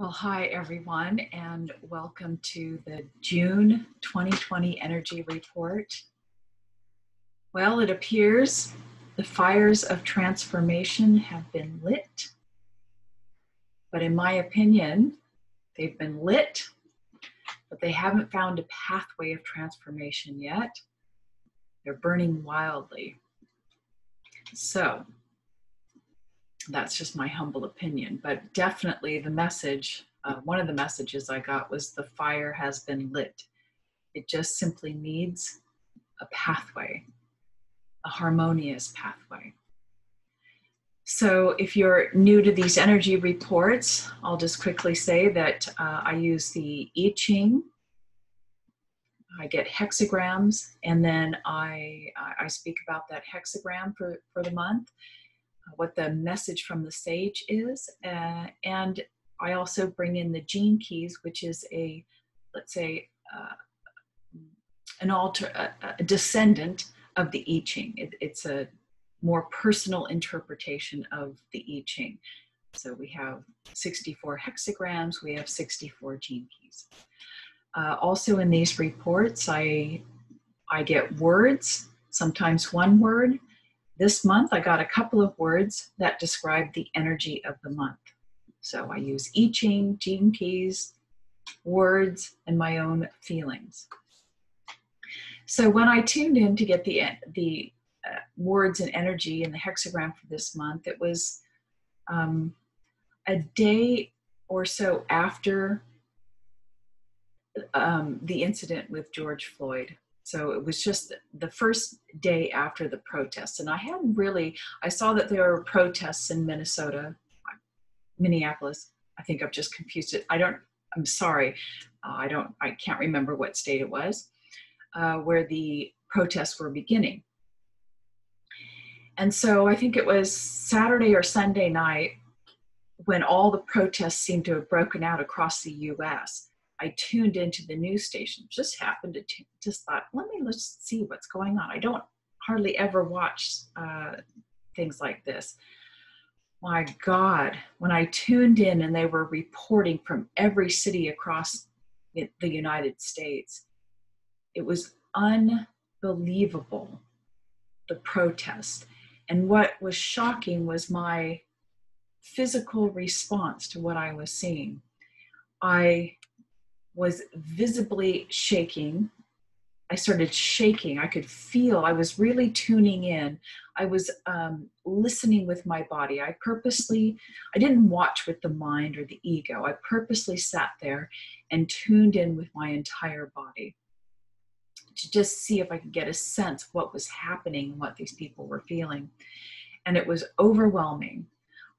Well, hi everyone, and welcome to the June 2020 Energy Report. Well, it appears the fires of transformation have been lit, but in my opinion, they've been lit, but they haven't found a pathway of transformation yet. They're burning wildly. So, that's just my humble opinion, but definitely the message, uh, one of the messages I got was the fire has been lit. It just simply needs a pathway, a harmonious pathway. So, if you're new to these energy reports, I'll just quickly say that uh, I use the I Ching. I get hexagrams, and then I I speak about that hexagram for for the month what the message from the sage is. Uh, and I also bring in the gene keys, which is a, let's say, uh, an alter, a, a, descendant of the I Ching. It, it's a more personal interpretation of the I Ching. So we have 64 hexagrams, we have 64 gene keys. Uh, also in these reports, I, I get words, sometimes one word, this month, I got a couple of words that describe the energy of the month. So I use I Ching, gene keys, words, and my own feelings. So when I tuned in to get the the uh, words and energy in the hexagram for this month, it was um, a day or so after um, the incident with George Floyd. So it was just the first day after the protests. And I hadn't really, I saw that there were protests in Minnesota, Minneapolis. I think I've just confused it. I don't, I'm sorry. Uh, I don't, I can't remember what state it was, uh, where the protests were beginning. And so I think it was Saturday or Sunday night when all the protests seemed to have broken out across the US. I tuned into the news station. Just happened to t- just thought, let me let's see what's going on. I don't hardly ever watch uh, things like this. My God, when I tuned in and they were reporting from every city across the United States, it was unbelievable the protest. And what was shocking was my physical response to what I was seeing. I was visibly shaking. I started shaking. I could feel, I was really tuning in. I was um, listening with my body. I purposely, I didn't watch with the mind or the ego. I purposely sat there and tuned in with my entire body to just see if I could get a sense what was happening, what these people were feeling. And it was overwhelming.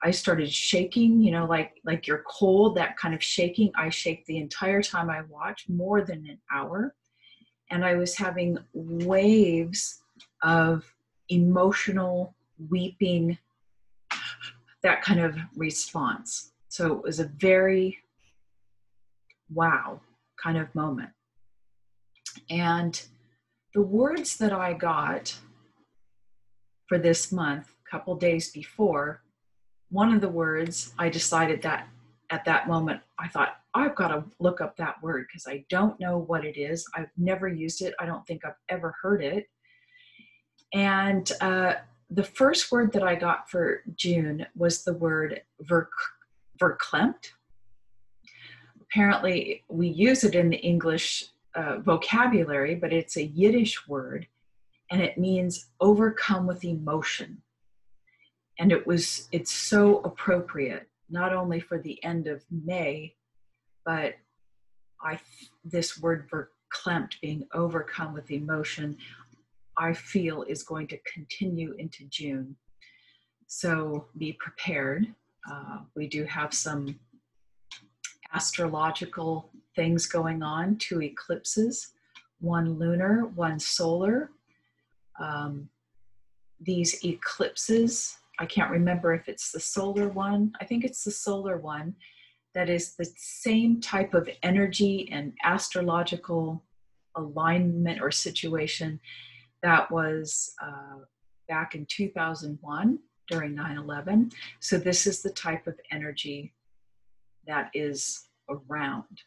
I started shaking, you know, like like you're cold, that kind of shaking. I shake the entire time I watch, more than an hour. And I was having waves of emotional weeping, that kind of response. So it was a very wow kind of moment. And the words that I got for this month, a couple days before, one of the words I decided that at that moment I thought I've got to look up that word because I don't know what it is. I've never used it. I don't think I've ever heard it. And uh, the first word that I got for June was the word ver- verklempt. Apparently, we use it in the English uh, vocabulary, but it's a Yiddish word and it means overcome with emotion and it was it's so appropriate not only for the end of may but i this word verklempt being overcome with emotion i feel is going to continue into june. So be prepared. Uh, we do have some astrological things going on two eclipses one lunar one solar. Um, these eclipses I can't remember if it's the solar one. I think it's the solar one that is the same type of energy and astrological alignment or situation that was uh, back in 2001 during 9 11. So, this is the type of energy that is around,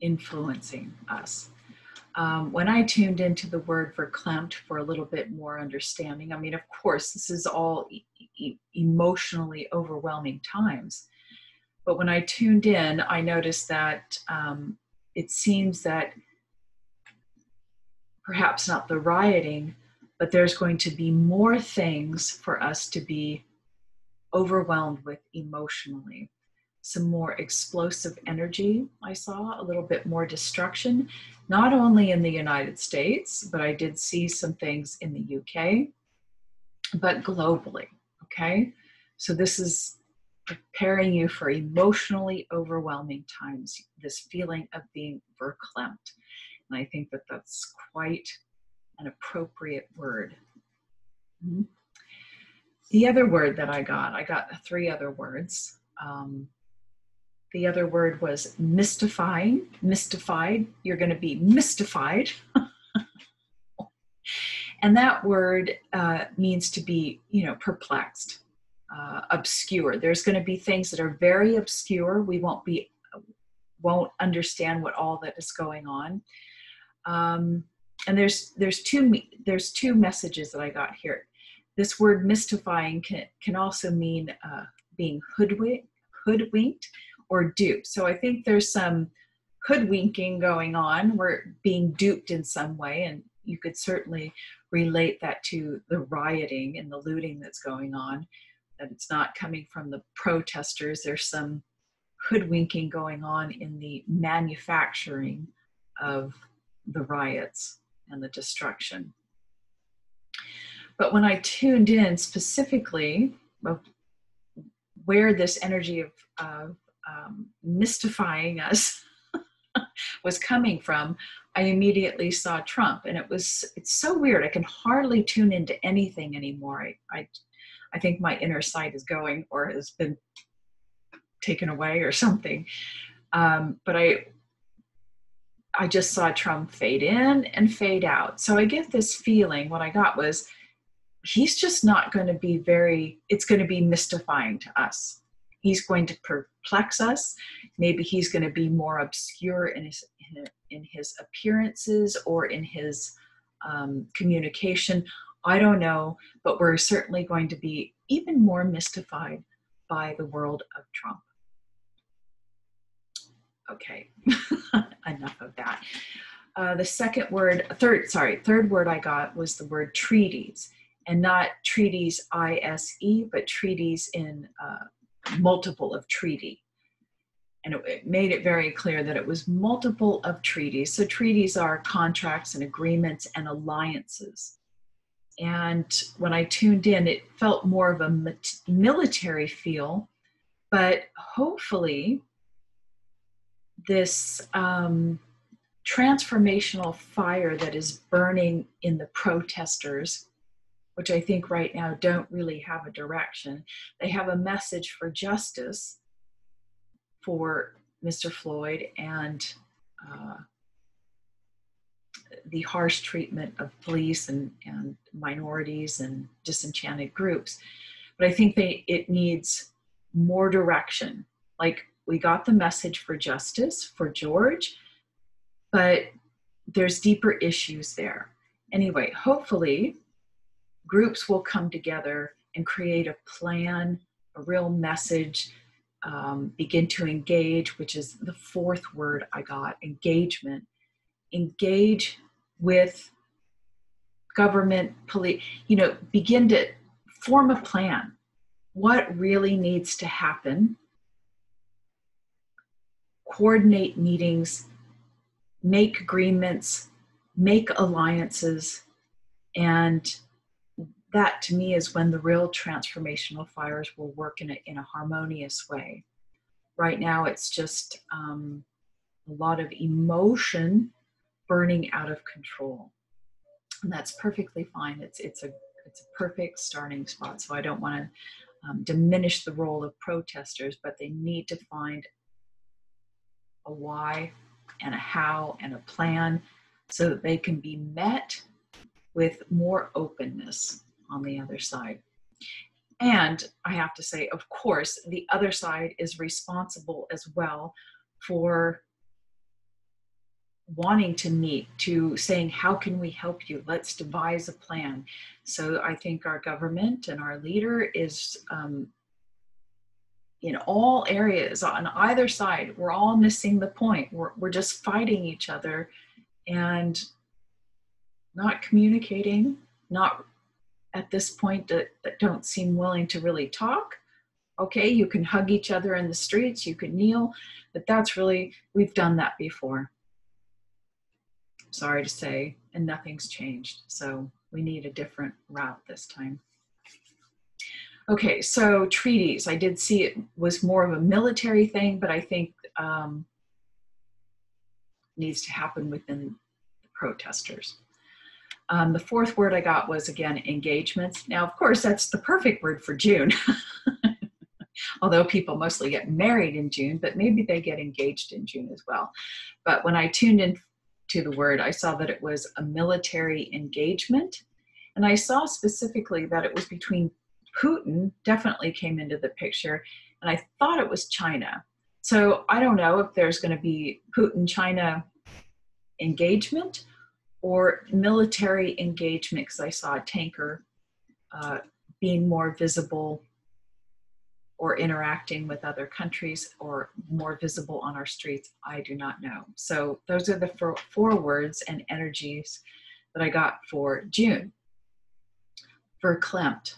influencing us. Um, when I tuned into the word verklempt for a little bit more understanding, I mean, of course, this is all e- emotionally overwhelming times. But when I tuned in, I noticed that um, it seems that perhaps not the rioting, but there's going to be more things for us to be overwhelmed with emotionally. Some more explosive energy, I saw, a little bit more destruction, not only in the United States, but I did see some things in the UK, but globally. Okay. So this is preparing you for emotionally overwhelming times, this feeling of being verklempt. And I think that that's quite an appropriate word. Mm-hmm. The other word that I got, I got three other words. Um, the other word was mystifying, mystified. You're going to be mystified. and that word uh, means to be, you know, perplexed, uh, obscure. There's going to be things that are very obscure. We won't be, won't understand what all that is going on. Um, and there's there's two there's two messages that I got here. This word mystifying can can also mean uh, being hoodwinked, hoodwinked or duped. So I think there's some hoodwinking going on. We're being duped in some way, and you could certainly relate that to the rioting and the looting that's going on. That it's not coming from the protesters. There's some hoodwinking going on in the manufacturing of the riots and the destruction. But when I tuned in specifically where this energy of, of um, mystifying us was coming from, I immediately saw Trump, and it was it's so weird. I can hardly tune into anything anymore. I I, I think my inner sight is going or has been taken away or something. Um, but I I just saw Trump fade in and fade out. So I get this feeling, what I got was he's just not going to be very, it's going to be mystifying to us. He's going to perplex us. Maybe he's going to be more obscure in his, in his appearances or in his um, communication. I don't know, but we're certainly going to be even more mystified by the world of Trump. Okay, enough of that. Uh, the second word, third, sorry, third word I got was the word treaties, and not treaties I S E, but treaties in uh, multiple of treaty. And it, it made it very clear that it was multiple of treaties. So treaties are contracts and agreements and alliances. And when I tuned in, it felt more of a military feel, but hopefully this um, transformational fire that is burning in the protesters, which I think right now don't really have a direction. They have a message for justice for Mr. Floyd and uh, the harsh treatment of police and, and minorities and disenchanted groups. But I think they it needs more direction. Like we got the message for justice for George, but there's deeper issues there. Anyway, hopefully, groups will come together and create a plan, a real message, um, begin to engage, which is the fourth word I got engagement. Engage with government, police, you know, begin to form a plan. What really needs to happen coordinate meetings, make agreements, make alliances, and that to me is when the real transformational fires will work in a, in a harmonious way. Right now, it's just um, a lot of emotion burning out of control. And that's perfectly fine. It's, it's, a, it's a perfect starting spot. So I don't want to um, diminish the role of protesters, but they need to find a why and a how and a plan so that they can be met with more openness on the other side. And I have to say, of course, the other side is responsible as well for wanting to meet, to saying, How can we help you? Let's devise a plan. So I think our government and our leader is um, in all areas on either side. We're all missing the point. We're, we're just fighting each other and not communicating, not at this point that, that don't seem willing to really talk. Okay, you can hug each other in the streets, you can kneel, but that's really, we've done that before. Sorry to say, and nothing's changed. So we need a different route this time. Okay, so treaties. I did see it was more of a military thing, but I think um, needs to happen within the protesters. Um, the fourth word I got was again engagements. Now, of course, that's the perfect word for June. Although people mostly get married in June, but maybe they get engaged in June as well. But when I tuned in to the word, I saw that it was a military engagement. And I saw specifically that it was between Putin, definitely came into the picture, and I thought it was China. So I don't know if there's going to be Putin China engagement or military engagement because I saw a tanker uh, being more visible or interacting with other countries or more visible on our streets. I do not know. So those are the four, four words and energies that I got for June. Verklempt.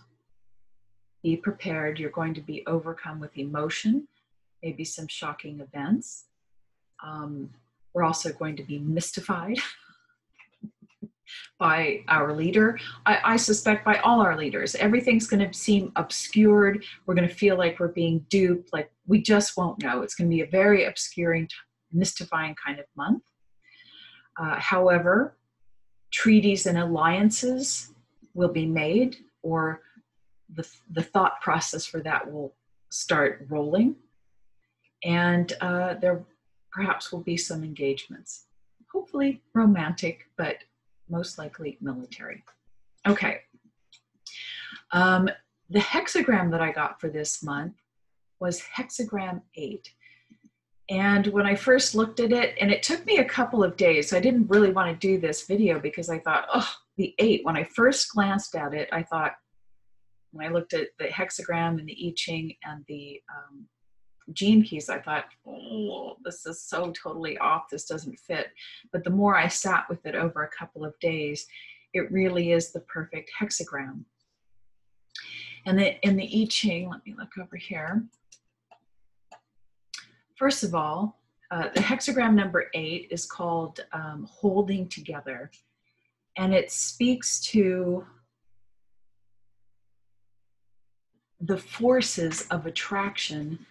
Be prepared. You're going to be overcome with emotion, maybe some shocking events. Um, we're also going to be mystified by our leader. I, I, suspect by all our leaders. Everything's going to seem obscured. We're going to feel like we're being duped, like we just won't know. It's going to be a very obscuring, mystifying kind of month. Uh, however, treaties and alliances will be made, or the, the thought process for that will start rolling. And uh, there perhaps will be some engagements. Hopefully romantic, but most likely military. Okay. Um, the hexagram that I got for this month was hexagram 8. And when I first looked at it, and it took me a couple of days, so I didn't really want to do this video because I thought, oh, the 8. When I first glanced at it, I thought, when I looked at the hexagram and the I Ching and the um, gene keys, I thought, oh, this is so totally off. This doesn't fit. But the more I sat with it over a couple of days, it really is the perfect hexagram. And the, in the I Ching, let me look over here. First of all, uh, the hexagram number eight is called um, holding together. And it speaks to the forces of attraction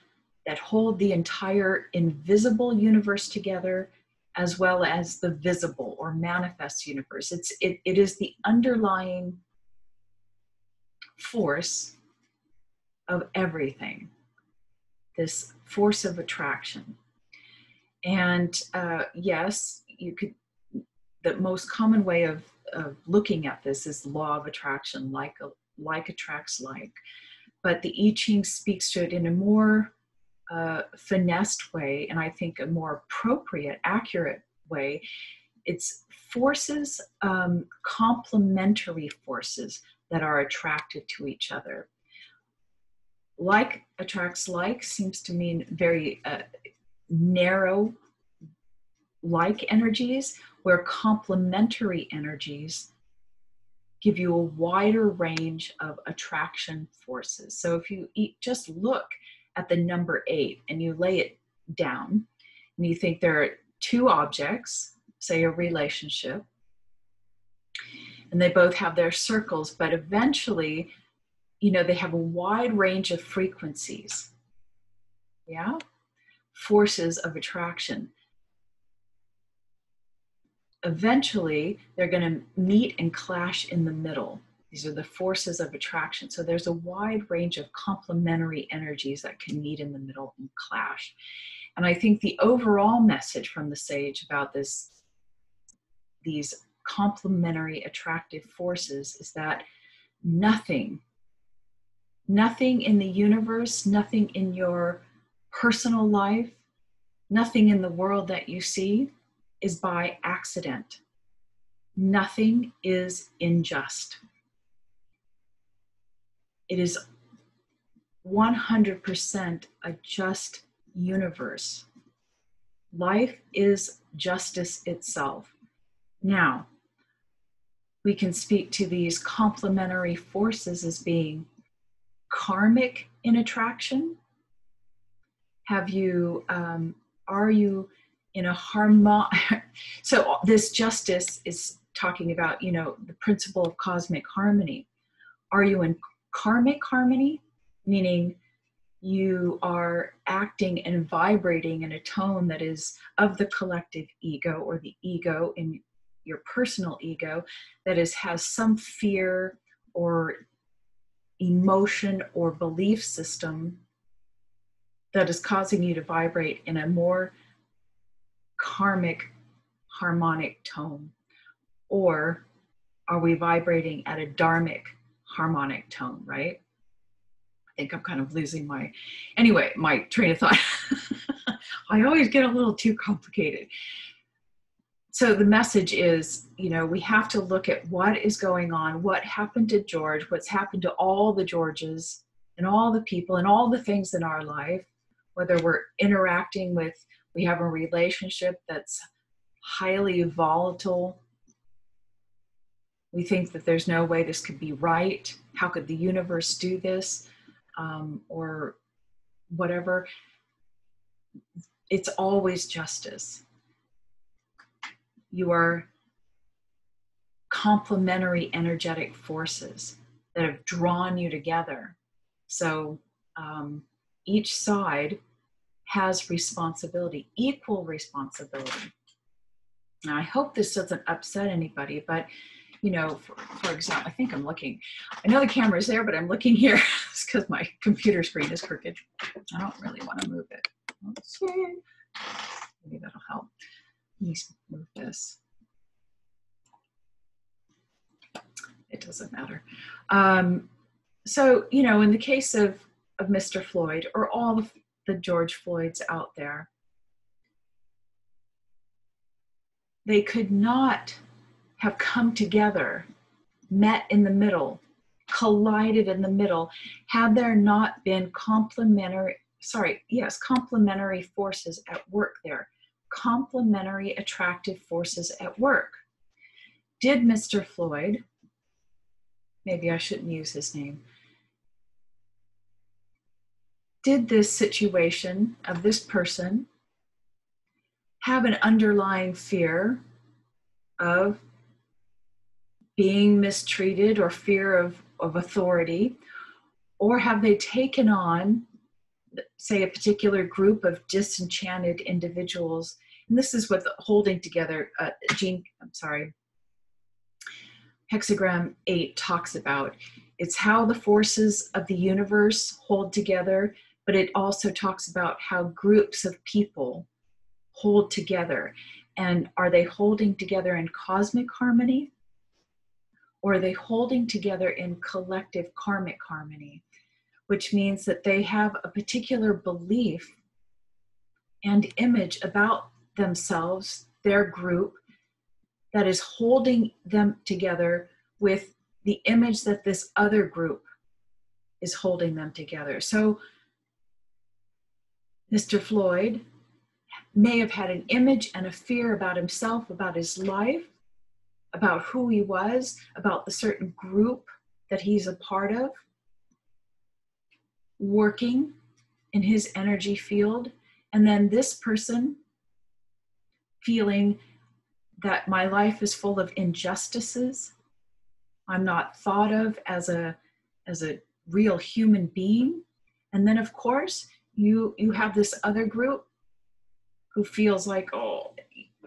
that hold the entire invisible universe together as well as the visible or manifest universe. It's, it, it is the underlying force of everything, this force of attraction. And uh, yes, you could, the most common way of, of looking at this is law of attraction, like, a, like attracts like. But the I Ching speaks to it in a more uh, finessed way, and I think a more appropriate, accurate way. It's forces, um, complementary forces that are attracted to each other. Like attracts like seems to mean very uh, narrow like energies, where complementary energies give you a wider range of attraction forces. So if you eat, just look at the number eight and you lay it down and you think there are two objects, say a relationship, and they both have their circles, but eventually, you know, they have a wide range of frequencies. Yeah? Forces of attraction. Eventually, they're going to meet and clash in the middle. These are the forces of attraction. So there's a wide range of complementary energies that can meet in the middle and clash. And I think the overall message from the sage about this, these complementary attractive forces is that nothing, Nothing in the universe, nothing in your personal life, nothing in the world that you see is by accident. Nothing is unjust. It is 100% a just universe. Life is justice itself. Now, we can speak to these complementary forces as being karmic in attraction. Have you, um, are you in a harmon? so, this justice is talking about, you know, the principle of cosmic harmony. Are you in karmic harmony? Meaning, you are acting and vibrating in a tone that is of the collective ego or the ego in your personal ego that is has some fear or emotion or belief system that is causing you to vibrate in a more karmic harmonic tone or are we vibrating at a dharmic harmonic tone right I think I'm kind of losing my, anyway, my train of thought. I always get a little too complicated. So the message is, you know, we have to look at what is going on, what happened to George, what's happened to all the Georges and all the people and all the things in our life, whether we're interacting with, we have a relationship that's highly volatile. We think that there's no way this could be right. How could the universe do this? um, or whatever, it's always justice. You are complementary energetic forces that have drawn you together. So um, each side has responsibility, equal responsibility. Now, I hope this doesn't upset anybody, but you know, for, for example, I think I'm looking, I know the camera's there, but I'm looking here because my computer screen is crooked. I don't really want to move it. Let's see. Maybe that'll help. Let me move this. It doesn't matter. Um, so, you know, in the case of, of Mr. Floyd or all of the George Floyds out there, they could not have come together, met in the middle, collided in the middle, had there not been complementary, sorry, yes, complementary forces at work there, complementary attractive forces at work. Did Mr. Floyd, maybe I shouldn't use his name, did this situation of this person have an underlying fear of being mistreated or fear of, of authority? Or have they taken on, say, a particular group of disenchanted individuals? And this is what the holding together, uh, Gene, I'm sorry, hexagram 8 talks about. It's how the forces of the universe hold together, but it also talks about how groups of people hold together. And are they holding together in cosmic harmony? Or are they holding together in collective karmic harmony, which means that they have a particular belief and image about themselves, their group, that is holding them together with the image that this other group is holding them together. So, Mr. Floyd may have had an image and a fear about himself, about his life, about who he was, about the certain group that he's a part of, working in his energy field. And then this person feeling that my life is full of injustices. I'm not thought of as a as a real human being. And then of course, you you have this other group who feels like, oh,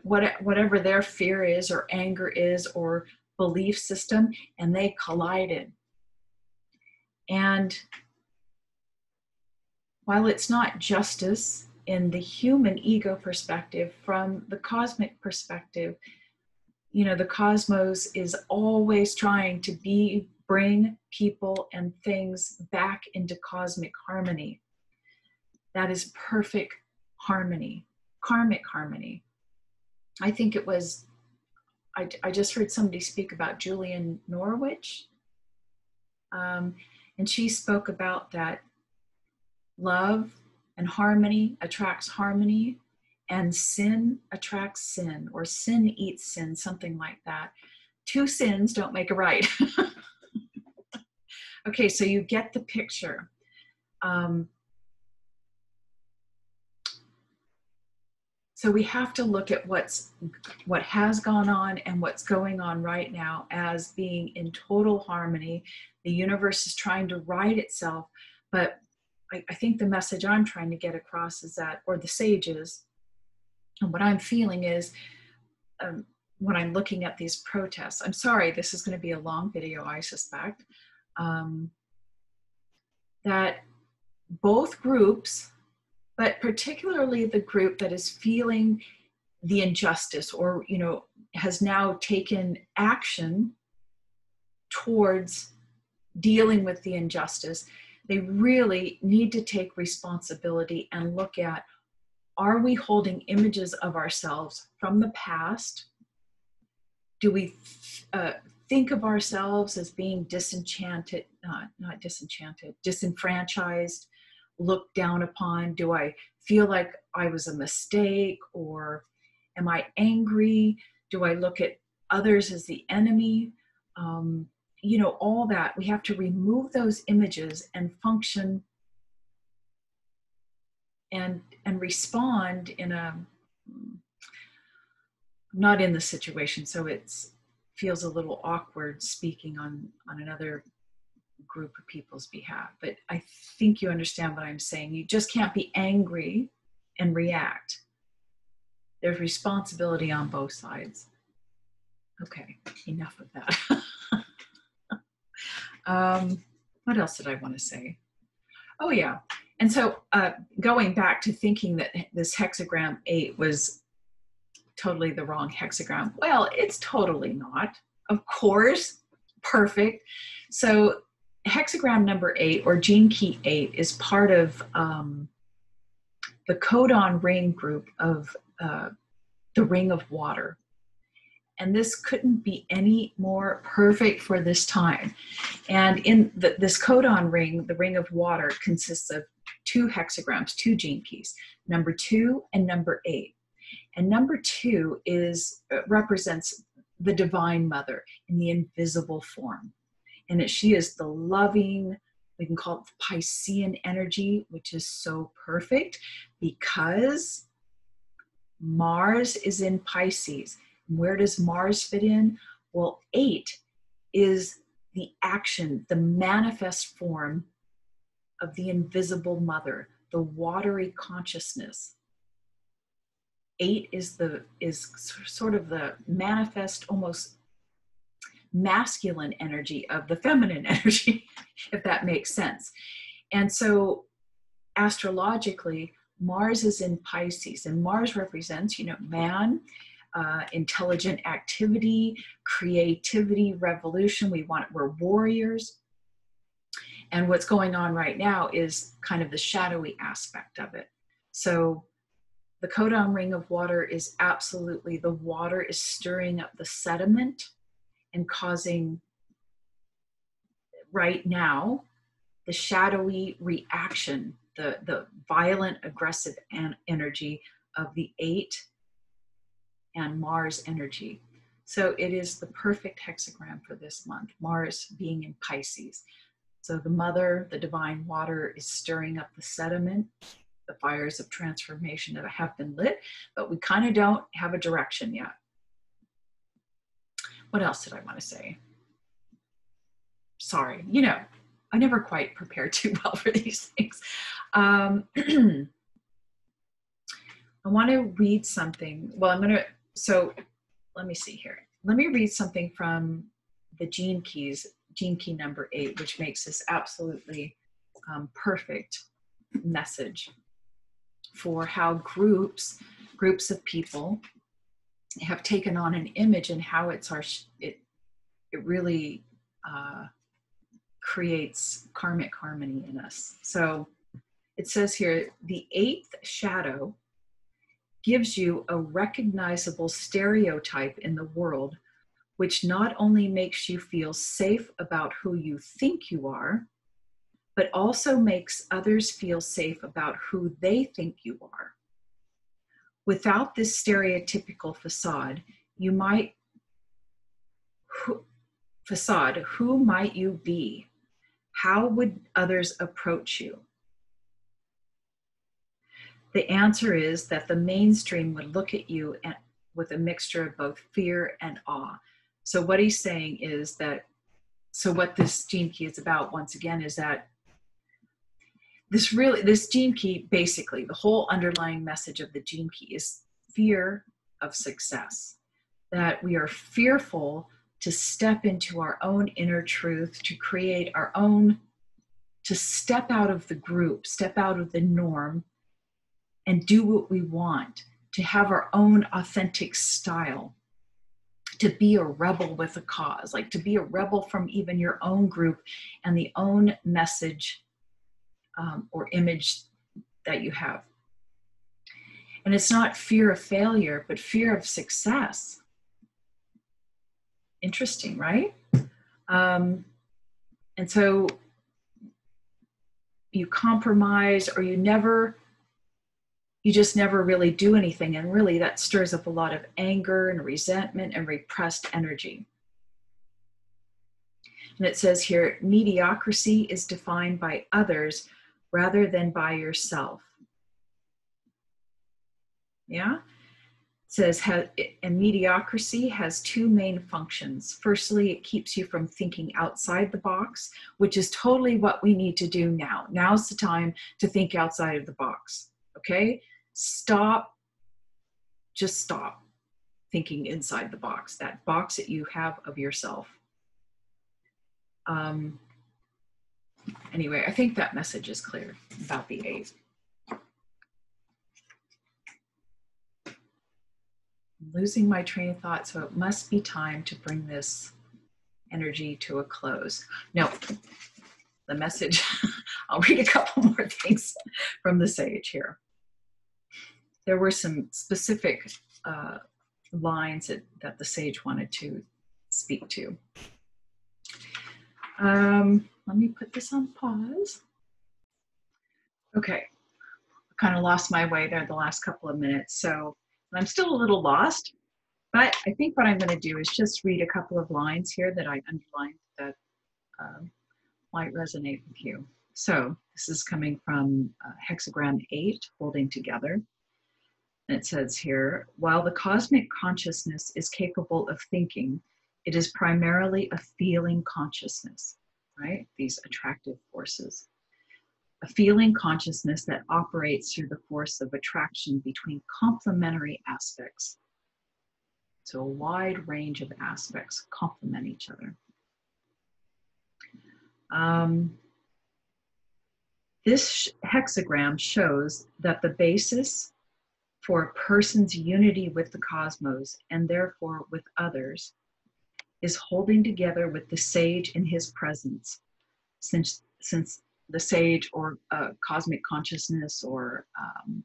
what, whatever their fear is or anger is or belief system and they collided and while it's not justice in the human ego perspective from the cosmic perspective you know the cosmos is always trying to be bring people and things back into cosmic harmony. That is perfect harmony, karmic harmony. I think it was, I, I just heard somebody speak about Julian Norwich. Um, and she spoke about that love and harmony attracts harmony and sin attracts sin or sin eats sin something like that. Two sins don't make a right. Okay so you get the picture. Um, so we have to look at what's what has gone on and what's going on right now as being in total harmony. The universe is trying to right itself but I, I think the message i'm trying to get across is that or the sages and what I'm feeling is um, when I'm looking at these protests, I'm sorry, this is going to be a long video, I suspect, um, that both groups, but particularly the group that is feeling the injustice or, you know, has now taken action towards dealing with the injustice, they really need to take responsibility and look at are we holding images of ourselves from the past? Do we uh, think of ourselves as being disenchanted, not, not disenchanted, disenfranchised, looked down upon? Do I feel like I was a mistake or am I angry? Do I look at others as the enemy? Um, you know, all that. We have to remove those images and function and and respond in a not in the situation so it's feels a little awkward speaking on on another group of people's behalf. But i think you understand what i'm saying. You just can't be angry and react. There's responsibility on both sides. Okay enough of that. Um, what else did i want to say? Oh yeah. And so uh, going back to thinking that this hexagram eight was totally the wrong hexagram, well, it's totally not. Of course, perfect. So hexagram number eight or gene key eight is part of um, the codon ring group of uh, the ring of water. And this couldn't be any more perfect for this time. And in the, this codon ring, the ring of water consists of two hexagrams, two gene keys, number two and number eight. And number two is uh, represents the divine mother in the invisible form. And she is the loving, we can call it Piscean energy, which is so perfect because Mars is in Pisces. Where does Mars fit in? Well, eight is the action, the manifest form of the invisible mother, the watery consciousness. Eight is the is sort of the manifest, almost masculine energy of the feminine energy, if that makes sense. And so astrologically, Mars is in Pisces, and Mars represents, you know, man, uh, intelligent activity, creativity, revolution. We want we're warriors. And what's going on right now is kind of the shadowy aspect of it. So the codon ring of water is absolutely the water is stirring up the sediment and causing right now the shadowy reaction, the, the violent, aggressive an- energy of the eight and Mars energy. So it is the perfect hexagram for this month, Mars being in Pisces. So the mother, the divine water, is stirring up the sediment. The fires of transformation that have been lit, but we kind of don't have a direction yet. What else did I want to say? Sorry, you know, I never quite prepare too well for these things. Um, I want to read something. Well, I'm going to, so let me see here. Let me read something from the Gene Keys gene key number eight, which makes this absolutely um, perfect message for how groups, groups of people have taken on an image and how it's our, it, it really uh, creates karmic harmony in us. So it says here the eighth shadow gives you a recognizable stereotype in the world, which not only makes you feel safe about who you think you are, but also makes others feel safe about who they think you are. Without this stereotypical facade, you might who, facade, who might you be? How would others approach you? The answer is that the mainstream would look at you and, with a mixture of both fear and awe. So, what he's saying is that, so what this gene key is about, once again, is that this really, this gene key, basically, the whole underlying message of the gene key is fear of success. That we are fearful to step into our own inner truth, to create our own, to step out of the group, step out of the norm, and do what we want, to have our own authentic style, to be a rebel with a cause, like to be a rebel from even your own group and the own message um, or image that you have. And it's not fear of failure, but fear of success. Interesting, right? Um, and so you compromise or you never you just never really do anything. And really, that stirs up a lot of anger and resentment and repressed energy. And it says here mediocrity is defined by others rather than by yourself. Yeah? It says, and mediocrity has two main functions. Firstly, it keeps you from thinking outside the box, which is totally what we need to do now. Now's the time to think outside of the box. Okay? Stop, just stop thinking inside the box, that box that you have of yourself. Um, anyway, I think that message is clear about the eight. losing my train of thought, so it must be time to bring this energy to a close. No, the message, I'll read a couple more things from the sage here. There were some specific uh, lines that, that the sage wanted to speak to. Um, let me put this on pause. Okay, I kind of lost my way there the last couple of minutes, so I'm still a little lost, but I think what I'm going to do is just read a couple of lines here that I underlined that um, might resonate with you. So this is coming from uh, hexagram 8, holding together. And it says here, while the cosmic consciousness is capable of thinking, it is primarily a feeling consciousness, right? These attractive forces. A feeling consciousness that operates through the force of attraction between complementary aspects. So a wide range of aspects complement each other. Um, this hexagram shows that the basis for a person's unity with the cosmos and therefore with others is holding together with the sage in his presence since since the sage or uh, cosmic consciousness or um,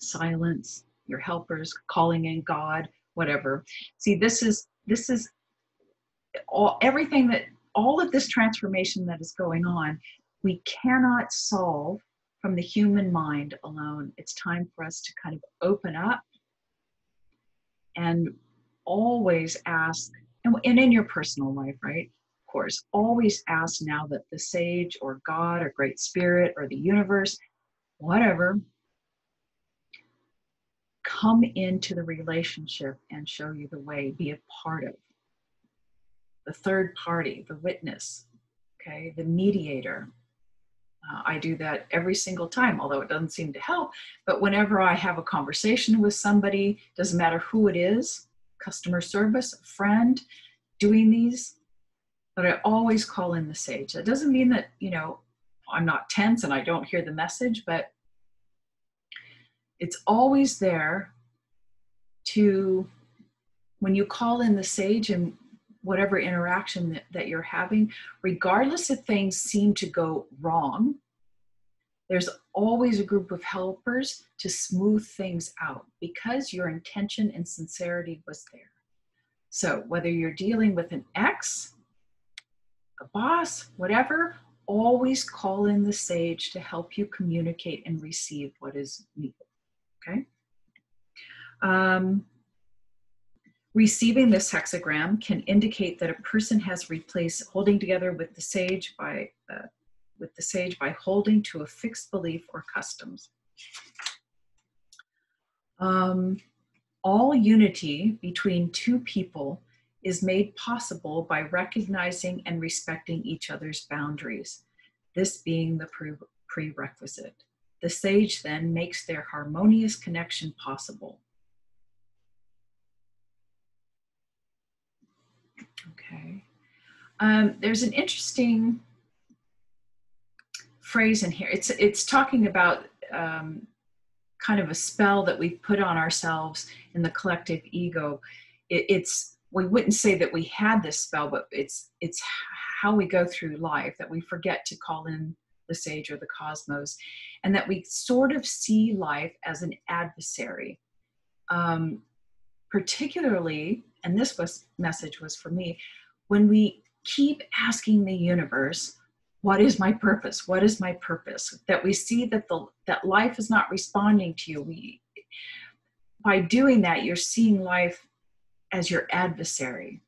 silence your helpers calling in god whatever see this is this is all everything that all of this transformation that is going on we cannot solve from the human mind alone. It's time for us to kind of open up and always ask, and, in your personal life, right? Of course, always ask now that the sage or God or Great Spirit or the universe, whatever, come into the relationship and show you the way, be a part of. The third party, the witness, okay, the mediator, uh, I do that every single time, although it doesn't seem to help. But whenever I have a conversation with somebody, doesn't matter who it is, customer service, friend, doing these, but I always call in the sage. That doesn't mean that, you know, I'm not tense and I don't hear the message, but it's always there to, when you call in the sage and whatever interaction that, that you're having, regardless if things seem to go wrong, there's always a group of helpers to smooth things out because your intention and sincerity was there. So, whether you're dealing with an ex, a boss, whatever, always call in the sage to help you communicate and receive what is needed. Okay? Um, receiving this hexagram can indicate that a person has replaced holding together with the sage by uh, with the sage by holding to a fixed belief or customs. Um, all unity between two people is made possible by recognizing and respecting each other's boundaries, this being the pre- prerequisite. The sage then makes their harmonious connection possible. Okay. Um, there's an interesting phrase in here. It's it's talking about um, kind of a spell that we put on ourselves in the collective ego. It, it's we wouldn't say that we had this spell, but it's it's how we go through life that we forget to call in the sage or the cosmos, and that we sort of see life as an adversary. Um, particularly, and this was message was for me, when we keep asking the universe what is my purpose? What is my purpose? That we see that the that life is not responding to you. We by doing that you're seeing life as your adversary.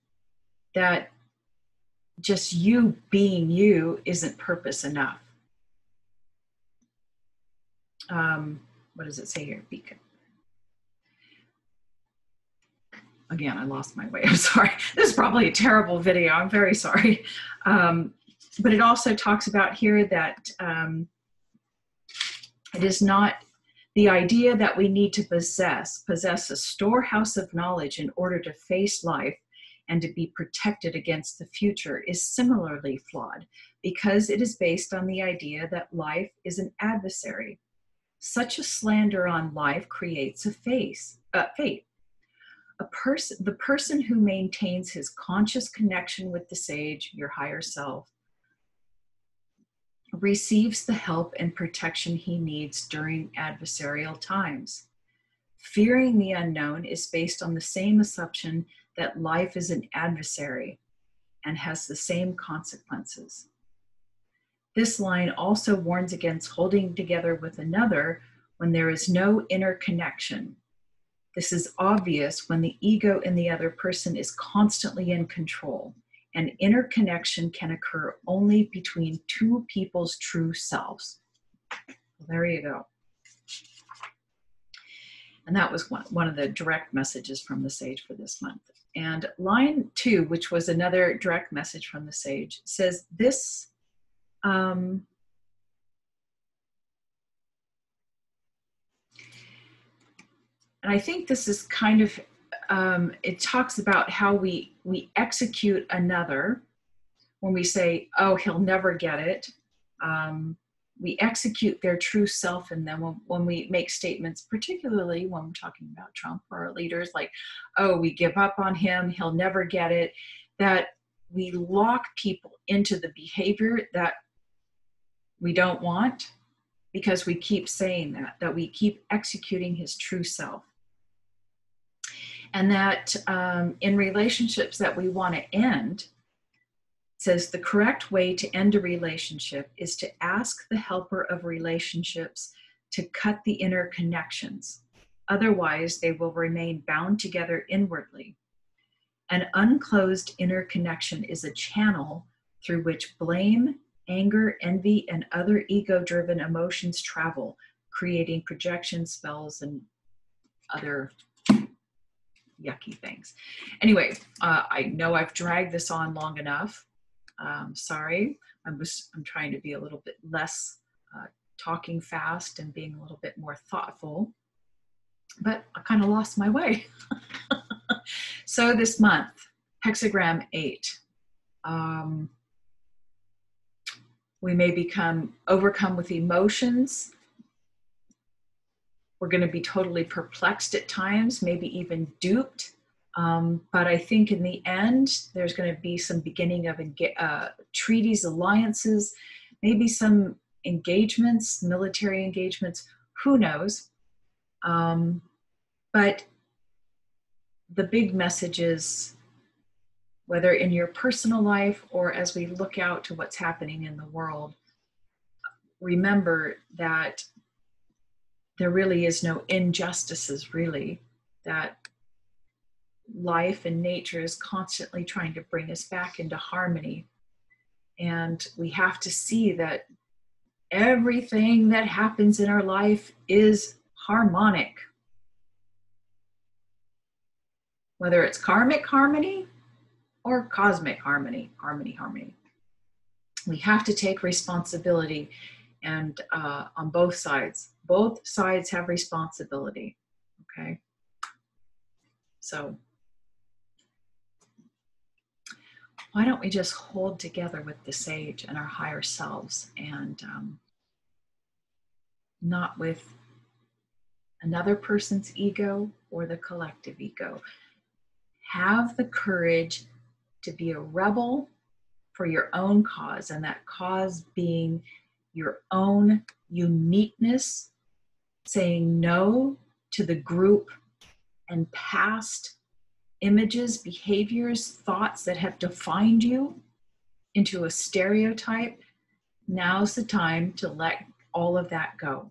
That just you being you isn't purpose enough. Um, what does it say here? Beacon again i lost my way. I'm sorry. This is probably a terrible video. I'm very sorry. Um, but it also talks about here that um, it is not the idea that we need to possess possess a storehouse of knowledge in order to face life and to be protected against the future is similarly flawed because it is based on the idea that life is an adversary. Such a slander on life creates a face uh, fate. A person the person who maintains his conscious connection with the sage your higher self receives the help and protection he needs during adversarial times. Fearing the unknown is based on the same assumption that life is an adversary and has the same consequences. This line also warns against holding together with another when there is no inner connection. This is obvious when the ego in the other person is constantly in control and interconnection can occur only between two people's true selves. Well, there you go. And that was one, one of the direct messages from the sage for this month. And line two, which was another direct message from the sage, says this um, and I think this is kind of um, it talks about how we we execute another when we say, "Oh, he'll never get it." Um, we execute their true self in them when, when, we make statements, particularly when we're talking about Trump or our leaders, like, "Oh, we give up on him; he'll never get it." That we lock people into the behavior that we don't want because we keep saying that that we keep executing his true self and that um, in relationships that we want to end says the correct way to end a relationship is to ask the helper of relationships to cut the inner connections. Otherwise they will remain bound together inwardly. An unclosed inner connection is a channel through which blame anger envy and other ego driven emotions travel creating projection spells and other yucky things. Anyway, uh, I know I've dragged this on long enough. Um, sorry, I'm just I'm trying to be a little bit less uh, talking fast and being a little bit more thoughtful. But I kind of lost my way. so this month, hexagram eight. Um, we may become overcome with emotions we're going to be totally perplexed at times, maybe even duped Um, but I think in the end, there's going to be some beginning of uh, treaties, alliances, maybe some engagements, military engagements, who knows? Um, but the big message is whether in your personal life or as we look out to what's happening in the world, remember that there really is no injustices, really, that life and nature is constantly trying to bring us back into harmony. And we have to see that everything that happens in our life is harmonic. Whether it's karmic harmony or cosmic harmony, harmony, harmony. We have to take responsibility and uh, on both sides. Both sides have responsibility. Okay. So why don't we just hold together with the sage and our higher selves and um, not with another person's ego or the collective ego? Have the courage to be a rebel for your own cause, and that cause being your own uniqueness, saying no to the group and past images, behaviors, thoughts that have defined you into a stereotype, now's the time to let all of that go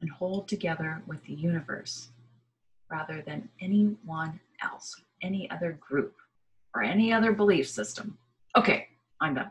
and hold together with the universe rather than anyone else, any other group, or any other belief system. Okay, I'm done.